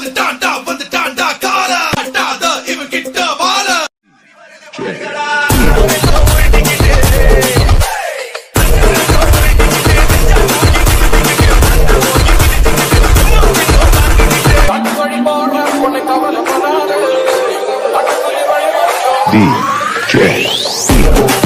வந்து டாண்டா வந்து வந்துட்டான்டா கால அட்டாத இவன் கிட்ட வாழ. DJ